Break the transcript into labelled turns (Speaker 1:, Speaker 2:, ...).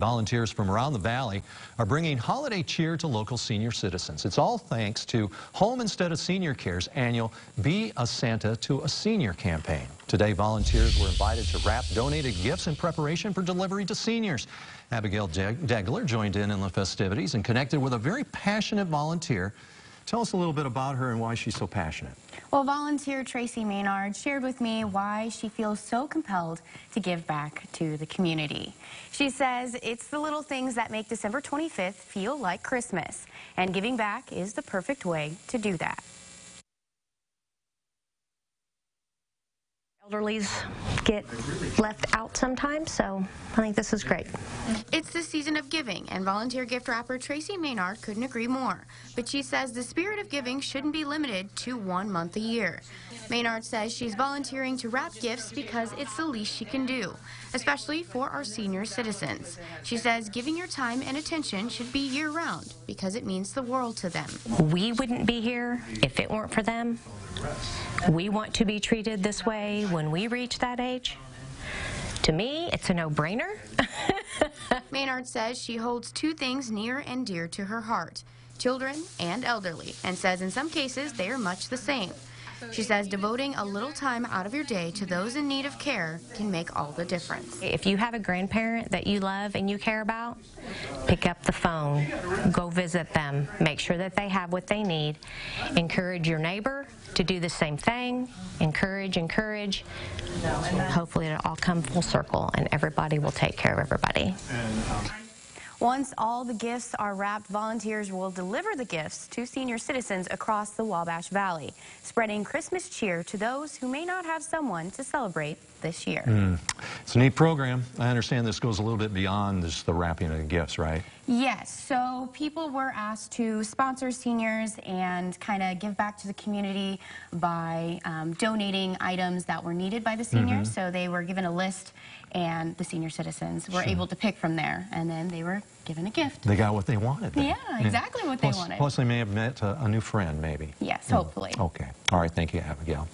Speaker 1: Volunteers from around the valley are bringing holiday cheer to local senior citizens. It's all thanks to Home Instead of Senior Care's annual Be a Santa to a Senior campaign. Today, volunteers were invited to wrap donated gifts in preparation for delivery to seniors. Abigail Degler joined in in the festivities and connected with a very passionate volunteer Tell us a little bit about her and why she's so passionate.
Speaker 2: Well, volunteer Tracy Maynard shared with me why she feels so compelled to give back to the community. She says it's the little things that make December 25th feel like Christmas, and giving back is the perfect way to do that.
Speaker 3: Elderlies get left out sometimes, so I think this is great.
Speaker 2: It's the season of giving, and volunteer gift wrapper Tracy Maynard couldn't agree more. But she says the spirit of giving shouldn't be limited to one month a year. Maynard says she's volunteering to wrap gifts because it's the least she can do, especially for our senior citizens. She says giving your time and attention should be year round because it means the world to them.
Speaker 3: We wouldn't be here if it weren't for them. We want to be treated this way when we reach that age. To me, it's a no-brainer.
Speaker 2: Maynard says she holds two things near and dear to her heart, children and elderly, and says in some cases they are much the same. She says devoting a little time out of your day to those in need of care can make all the difference.
Speaker 3: If you have a grandparent that you love and you care about, pick up the phone, go visit them, make sure that they have what they need. Encourage your neighbor to do the same thing. Encourage, encourage. Hopefully it'll all come full circle and everybody will take care of everybody.
Speaker 2: Um, Once all the gifts are wrapped, volunteers will deliver the gifts to senior citizens across the Wabash Valley, spreading Christmas cheer to those who may not have someone to celebrate this year. Mm.
Speaker 1: It's a neat program. I understand this goes a little bit beyond just the wrapping of the gifts, right?
Speaker 2: Yes. So people were asked to sponsor seniors and kind of give back to the community by um, donating items that were needed by the seniors. Mm -hmm. So they were given a list and the senior citizens were sure. able to pick from there, and then they were given a gift.
Speaker 1: They got what they wanted.
Speaker 2: Then. Yeah, exactly yeah. what
Speaker 1: plus,
Speaker 2: they wanted.
Speaker 1: Plus, they may have met a, a new friend, maybe.
Speaker 2: Yes, hopefully.
Speaker 1: Mm. Okay. All right. Thank you, Abigail.